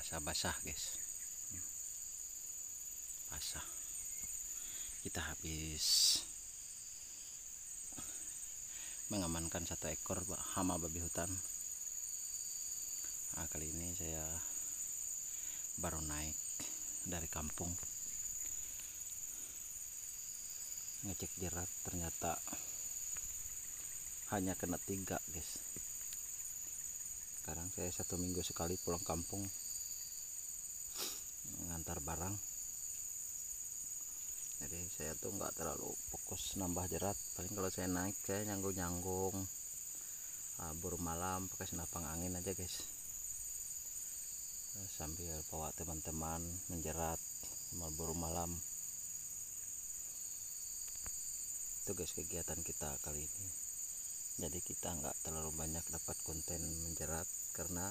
basah-basah guys. Basah. Kita habis mengamankan satu ekor hama babi hutan. Nah, kali ini saya baru naik dari kampung. Ngecek jerat ternyata hanya kena tiga guys. Sekarang saya satu minggu sekali pulang kampung ngantar barang. Jadi saya tuh nggak terlalu fokus nambah jerat. Paling kalau saya naik saya nyanggung nyanggung uh, buru malam pakai senapang angin aja guys. Eh, sambil bawa teman-teman menjerat sama buru malam. Itu guys kegiatan kita kali ini. Jadi kita nggak terlalu banyak dapat konten menjerat karena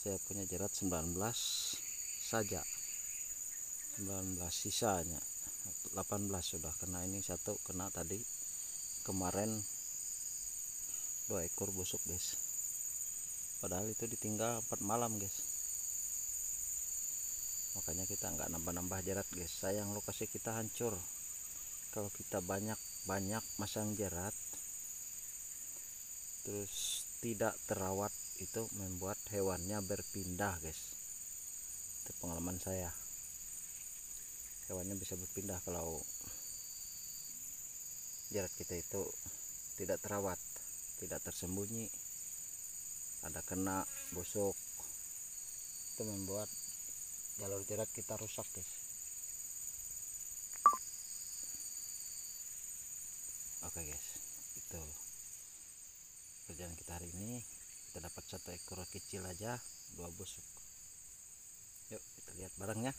saya punya jerat 19 saja 19 sisanya. 18 sudah kena ini satu kena tadi. Kemarin dua ekor busuk guys. Padahal itu ditinggal 4 malam guys. Makanya kita nggak nambah-nambah jerat guys. Sayang lokasi kita hancur. Kalau kita banyak-banyak masang jerat terus tidak terawat itu membuat hewannya berpindah guys. Itu pengalaman saya hewannya bisa berpindah kalau jerat kita itu tidak terawat tidak tersembunyi ada kena busuk. Itu membuat jalur jerat kita rusak guys. Oke guys. Itu kerjaan kita hari ini. Kita dapat satu ekor kecil aja dua busuk. Yuk kita lihat barangnya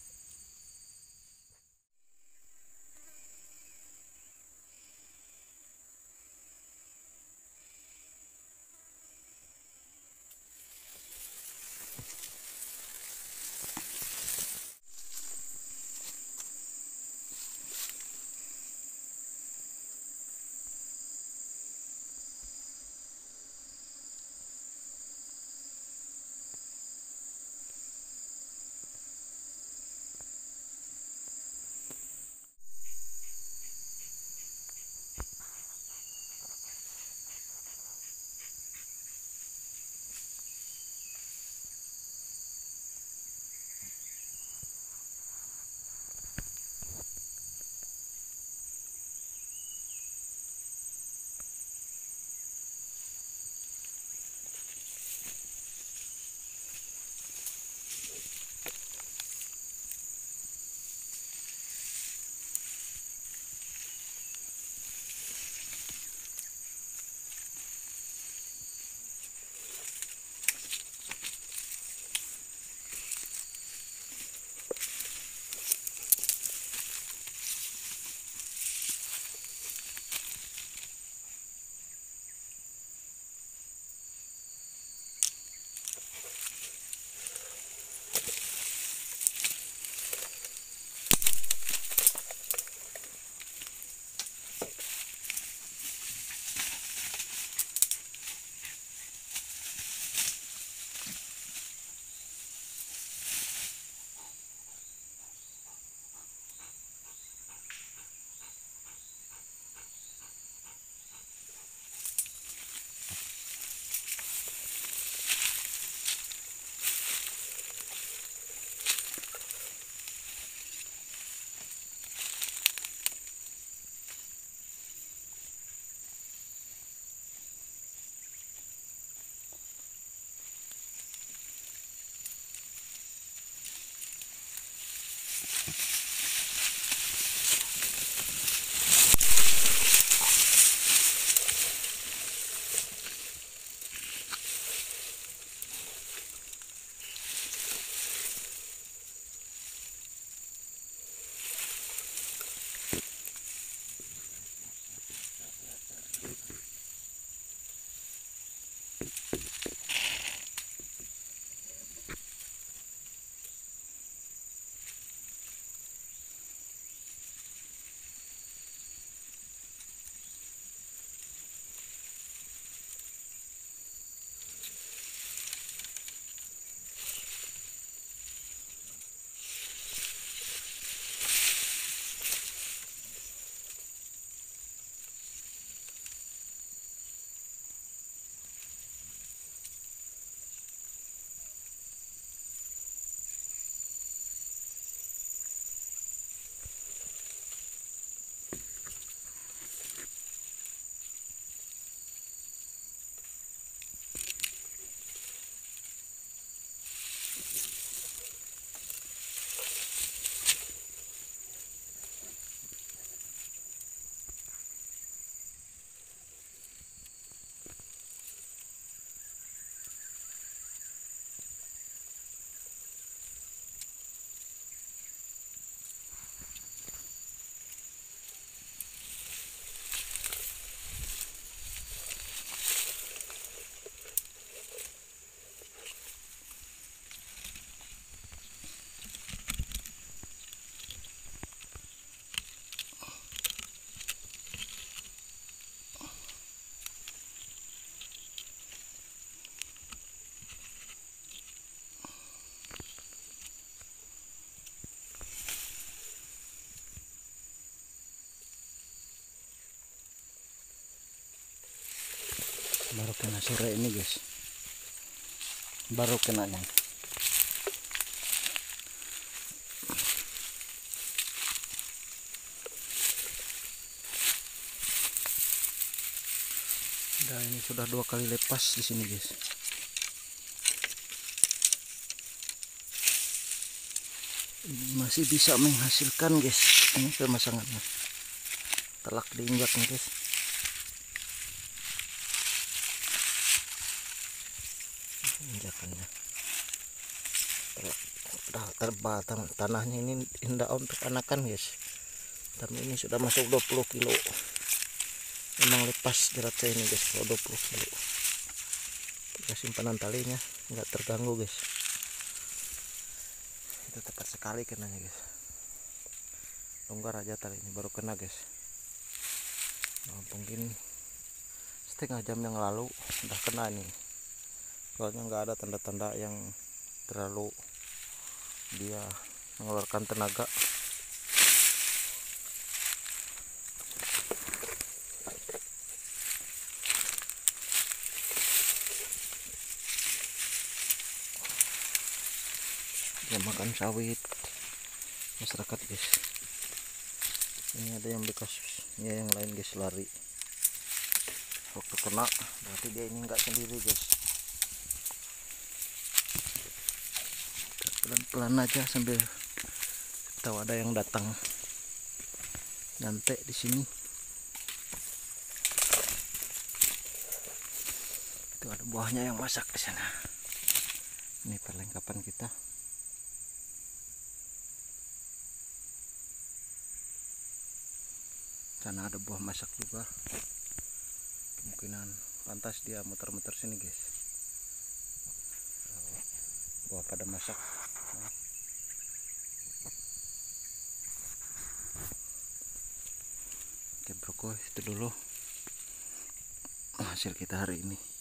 baru kena sore ini guys. Baru kenanya Udah ini sudah dua kali lepas di sini guys. Masih bisa menghasilkan guys. Ini pemasangannya telak diinjak nih guys injakannya tan- tanahnya ini indah untuk anakan guys. Tapi ini sudah masuk 20 kilo. Memang lepas jerat saya ini guys kalau 20 kilo. Kita simpanan talinya nggak terganggu guys. Itu tepat sekali kenanya guys. Longgar aja tali ini baru kena guys. Nah, mungkin setengah jam yang lalu udah kena nih soalnya nggak ada tanda-tanda yang terlalu dia mengeluarkan tenaga. Dia makan sawit. Masyarakat guys. Ini ada yang bekas ya yang lain guys lari. Waktu kena berarti dia ini enggak sendiri guys pelan-pelan aja sambil tahu ada yang datang. Nanti di sini. Itu ada buahnya yang masak di sana. Ini perlengkapan kita. Sana ada buah masak juga. Kemungkinan pantas dia muter-muter sini guys. Buah pada masak oke bro itu dulu hasil kita hari ini